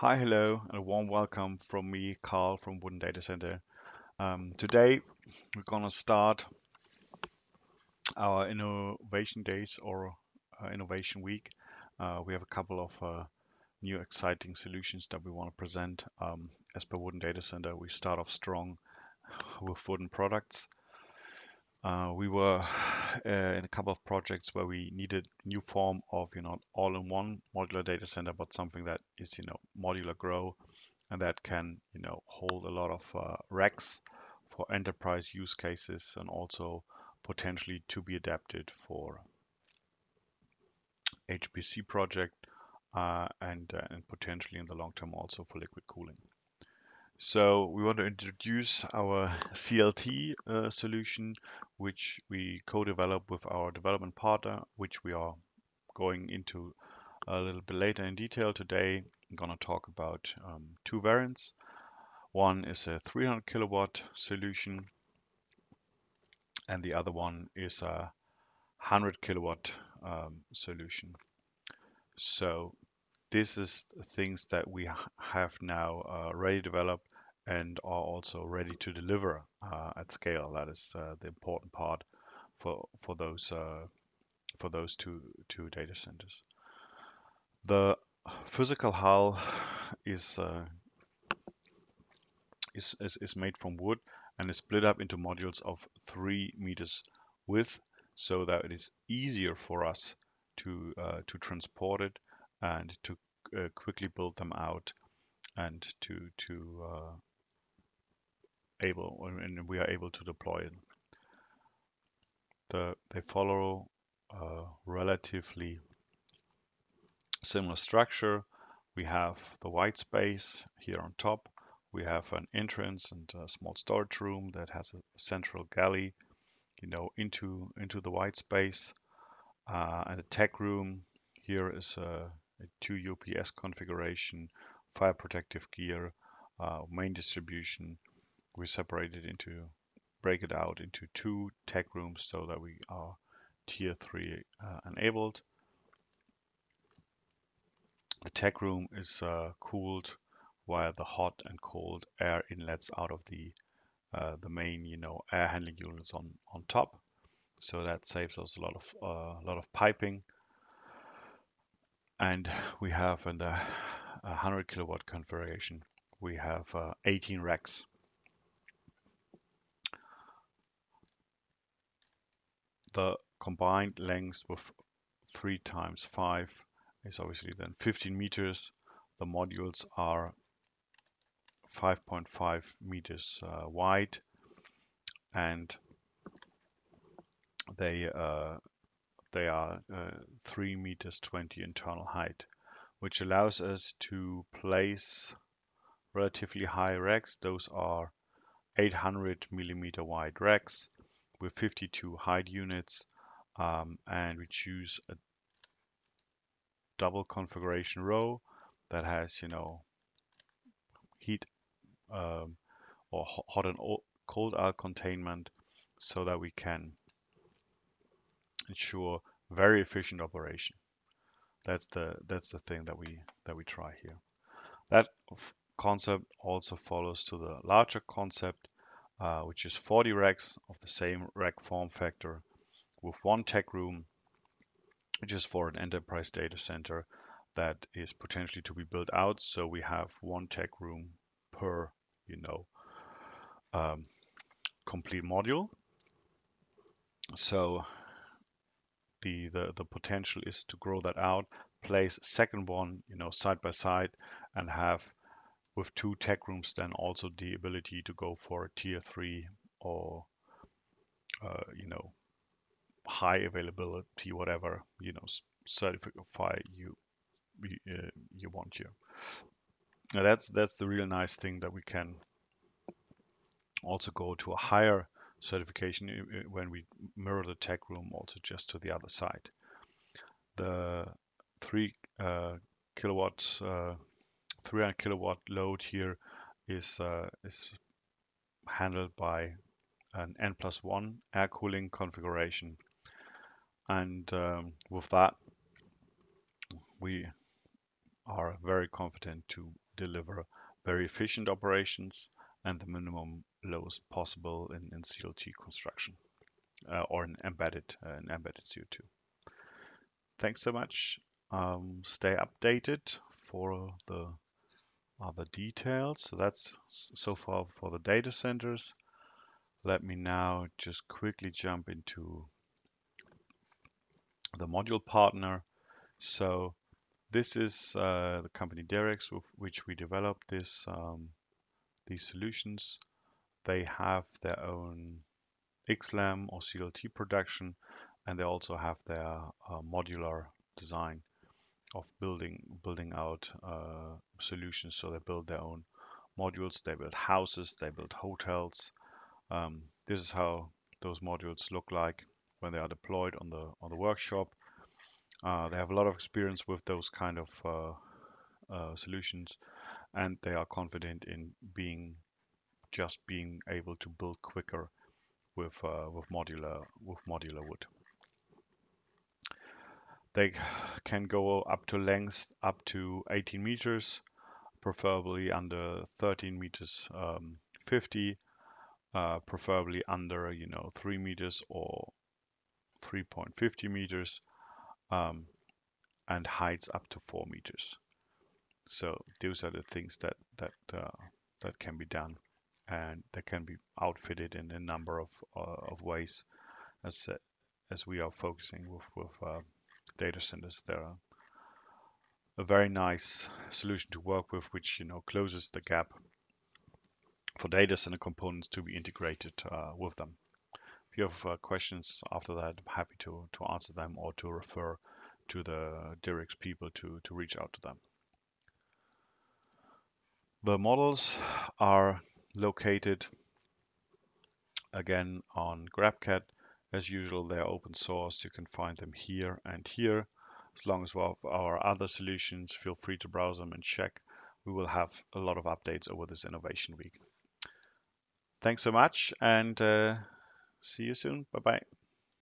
Hi, hello, and a warm welcome from me, Karl from Wooden Data Center. Um, today, we're going to start our innovation days or uh, innovation week. Uh, we have a couple of uh, new exciting solutions that we want to present. Um, as per Wooden Data Center, we start off strong with wooden products. Uh, we were uh, in a couple of projects where we needed new form of, you know, all-in-one modular data center, but something that is, you know, modular grow and that can, you know, hold a lot of uh, racks for enterprise use cases and also potentially to be adapted for HPC project uh, and, uh, and potentially in the long term also for liquid cooling. So we want to introduce our CLT uh, solution, which we co-develop with our development partner, which we are going into a little bit later in detail today. I'm going to talk about um, two variants. One is a 300 kilowatt solution, and the other one is a 100 kilowatt um, solution. So this is things that we have now uh, ready developed and are also ready to deliver uh, at scale. That is uh, the important part for for those uh, for those two two data centers. The physical hull is, uh, is, is is made from wood and is split up into modules of three meters width, so that it is easier for us to uh, to transport it and to uh, quickly build them out and to to uh, able and we are able to deploy it. The, they follow a relatively similar structure. We have the white space here on top. We have an entrance and a small storage room that has a central galley, you know, into into the white space. Uh, and the tech room here is a, a two UPS configuration, fire protective gear, uh, main distribution, we separate it into, break it out into two tech rooms so that we are tier 3 uh, enabled. The tech room is uh, cooled via the hot and cold air inlets out of the uh, the main, you know, air handling units on on top. So that saves us a lot of uh, a lot of piping. And we have in the 100 kilowatt configuration, we have uh, 18 racks the combined length with 3 times 5 is obviously then 15 meters. The modules are 5.5 meters uh, wide and they uh, they are uh, 3 meters 20 internal height which allows us to place relatively high racks those are 800 millimeter wide racks with 52 height units um, and we choose a double configuration row that has you know heat um, or hot and cold air containment so that we can ensure very efficient operation that's the that's the thing that we that we try here that concept also follows to the larger concept uh, which is 40 racks of the same rack form factor with one tech room, which is for an enterprise data center that is potentially to be built out. So we have one tech room per, you know, um, complete module. So the, the the potential is to grow that out, place second one, you know, side by side, and have with two tech rooms then also the ability to go for tier three or uh, you know high availability whatever you know certify you uh, you want here. Now that's that's the real nice thing that we can also go to a higher certification when we mirror the tech room also just to the other side the three uh, kilowatts uh, 300 kilowatt load here is uh, is handled by an N plus one air cooling configuration. And um, with that, we are very confident to deliver very efficient operations and the minimum loss possible in, in CLT construction uh, or an embedded, uh, an embedded CO2. Thanks so much. Um, stay updated for the other details. So that's so far for the data centers. Let me now just quickly jump into the module partner. So this is uh, the company Derix with which we developed this um, these solutions. They have their own XLAM or CLT production, and they also have their uh, modular design of building building out uh, solutions. So they build their own modules, they build houses, they build hotels. Um, this is how those modules look like when they are deployed on the on the workshop. Uh, they have a lot of experience with those kind of uh, solutions, and they are confident in being just being able to build quicker with uh, with modular with modular wood. They can go up to length up to 18 meters, preferably under 13 meters um, 50, uh, preferably under you know 3 meters or 3.50 meters um, and heights up to 4 meters. So those are the things that that uh, that can be done, and that can be outfitted in a number of uh, of ways, as as we are focusing with with uh, data centers. There are a very nice solution to work with, which you know closes the gap for data center components to be integrated uh, with them. If you have uh, questions after that, I'm happy to to answer them or to refer to the Derix people to to reach out to them. The models are located again on GrabCAD. As usual, they're open source. You can find them here and here. As long as we have our other solutions, feel free to browse them and check. We will have a lot of updates over this Innovation Week. Thanks so much and uh, see you soon. Bye-bye.